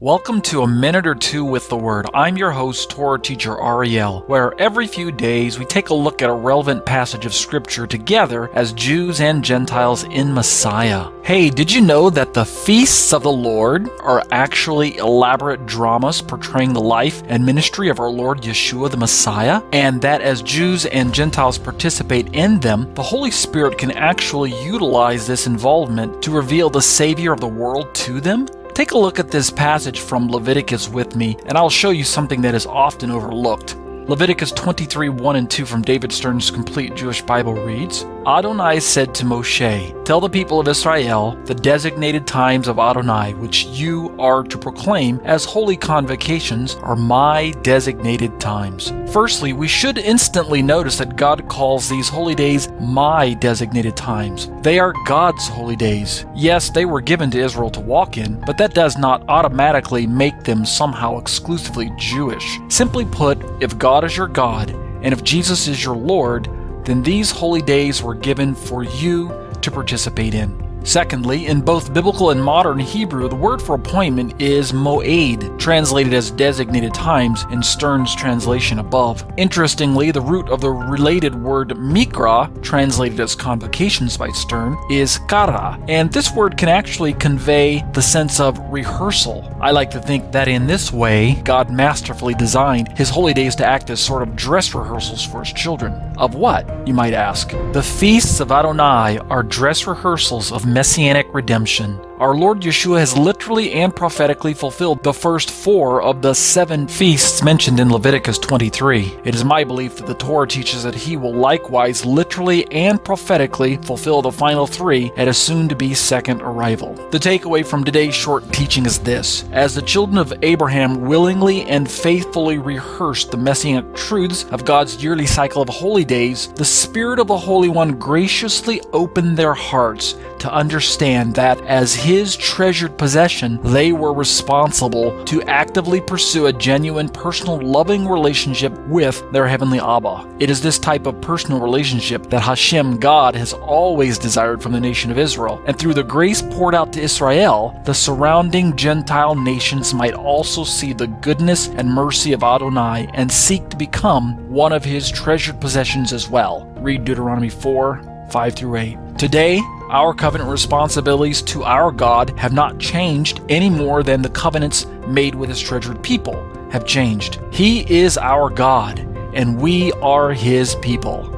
Welcome to A Minute or Two with the Word. I'm your host, Torah teacher Ariel, where every few days we take a look at a relevant passage of Scripture together as Jews and Gentiles in Messiah. Hey, did you know that the feasts of the Lord are actually elaborate dramas portraying the life and ministry of our Lord Yeshua the Messiah? And that as Jews and Gentiles participate in them, the Holy Spirit can actually utilize this involvement to reveal the Savior of the world to them? Take a look at this passage from Leviticus with me, and I'll show you something that is often overlooked. Leviticus 23 1 and 2 from David Stern's Complete Jewish Bible reads Adonai said to Moshe, Tell the people of Israel the designated times of Adonai, which you are to proclaim as holy convocations, are my designated times. Firstly, we should instantly notice that God calls these holy days my designated times. They are God's holy days. Yes, they were given to Israel to walk in, but that does not automatically make them somehow exclusively Jewish. Simply put, if God is your God, and if Jesus is your Lord, then these holy days were given for you to participate in. Secondly, in both biblical and modern Hebrew, the word for appointment is moed, translated as designated times in Stern's translation above. Interestingly, the root of the related word mikra, translated as convocations by Stern, is kara, and this word can actually convey the sense of rehearsal. I like to think that in this way, God masterfully designed his holy days to act as sort of dress rehearsals for his children. Of what, you might ask? The feasts of Adonai are dress rehearsals of messianic redemption. Our Lord Yeshua has literally and prophetically fulfilled the first four of the seven feasts mentioned in Leviticus 23. It is my belief that the Torah teaches that he will likewise literally and prophetically fulfill the final three at a soon to be second arrival. The takeaway from today's short teaching is this As the children of Abraham willingly and faithfully rehearsed the messianic truths of God's yearly cycle of holy days, the Spirit of the Holy One graciously opened their hearts to understand that as his treasured possession, they were responsible to actively pursue a genuine personal loving relationship with their heavenly Abba. It is this type of personal relationship that Hashem God has always desired from the nation of Israel, and through the grace poured out to Israel, the surrounding Gentile nations might also see the goodness and mercy of Adonai and seek to become one of his treasured possessions as well. Read Deuteronomy 4 5 through 8. Today, our covenant responsibilities to our God have not changed any more than the covenants made with his treasured people have changed. He is our God, and we are his people.